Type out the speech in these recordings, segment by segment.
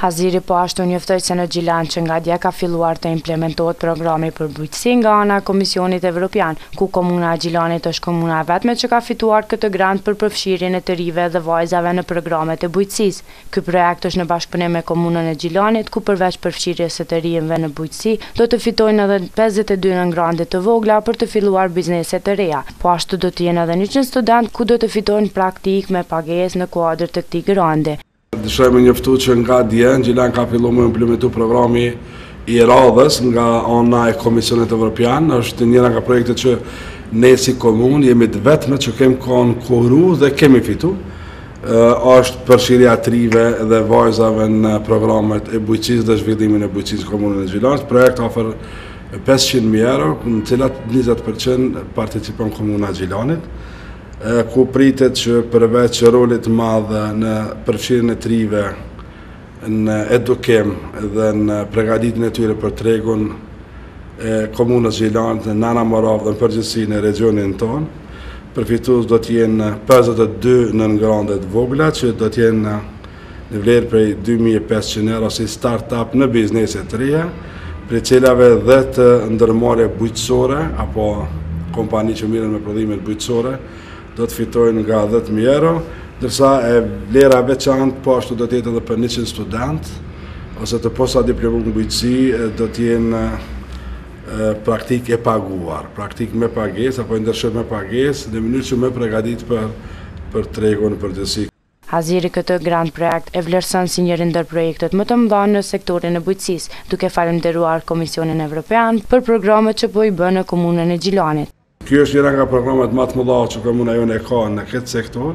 Haziri po ashtu njoftoi se në Gjilan që nga dje ka filluar të implementohet programi për bujqësi nga ana e Komisionit Evropian, ku Komuna e Gjilanit është komuna e vetme që ka fituar këtë grant për përfshirjen e të rive dhe vajzave në programet e bujqësisë. Ky projekt është në bashkëpunim me Komunën e Gjilanit, ku përveç përfshirjes së të rive në bujqësi, do të fitojnë edhe pesëdhjetë e dy nëngrante të vogla për të filluar biznese të reja. Po ashtu do të jenë edhe njëqind studentë ku do të fitojnë praktikë me pagesë në kuadër të këtij granti. Dëshiroj me njoftu që nga dje në Gjilan ka fillu me implementu programi i radhës nga ana e Komisionit Evropian, është njëra nga projektet që ne si komunë jemi të vetme që kemë konkurru dhe kemi fitu, është përfshirja e t'rive dhe vajzave në programet e bujqësisë dhe zhvillimin e bujqësisë komunën e Gjilanit, projekt afër 500.000 euro, në cilat 20% participon komuna Gjilanit, ku pritet që përveç rolit të madh në përfshirjen e të rive në edukim dhe në pregaditjen e tyre për tregun e komunës Gjilanit, në Anamoravë dhe në përgjithësi në regjionin tonë, përfitues do të jenë pesëdhjetë e dy nëngrante të vogla që do të jenë në vlerë prej dy mijë e pesëqind euro si start-up në biznese të reja, prej cilave dhjetë ndërmarrje bujqësore apo kompani që mirën me prodhimet bujqësore do të fitojnë nga dhjetë mijë euro, ndërsa e vlera e veçantë po ashtu do të jetë edhe për njëqind studentë ose të posadiplomu në bujqësi do të jenë praktikë e paguar, praktikë me pagesë apo internship me pagesë në mënyrë që me pregaditë për për tregun në përgjithësi. Haziri këtë grant projekt e vlerëson si njërin ndër projektet më të mëdha në sektorin e bujqësisë, duke falënderuar Komisionin Evropian për programet që po i bën në Komunën e Gjilanit. Ky është njëra nga programet ma të mëdha që komuna jonë e ka në këtë sektor,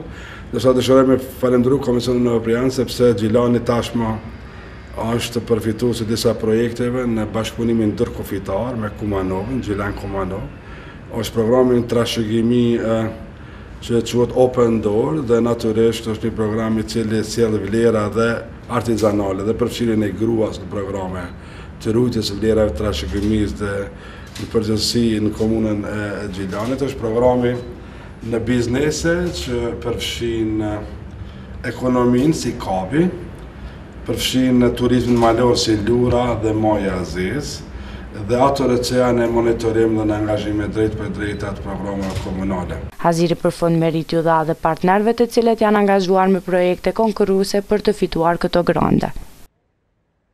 ndërsa dëshiroj me falënderu Komisionin Evropian sepse Gjilani tashmë është përfitues i disa projekteve në bashkëpunimin ndërkufitar me Kumanovën, Gjilan Kumanovë. Është programi n'trashëgimi e që quhet Open Door dhe natyrisht është një program i cili sjell vlera dhe artizanale dhe përfshirjen e gruas në programe të rujtjes së vlerave të trashëgimisë dhe në përgjithësi në komunën e Gjilanit është programi në biznese që përfshin ekonominë si kapi përfshin në turizmin malor si Lura dhe Maja e Zezë, dhe ato tre që janë në monitorim dhe në angazhime drejtpërdrejta të programeve komunale. Haziri për fund meritë u dha dhe partnerëve të cilët janë angazhuar me projekte konkurruese për të fituar këto grante.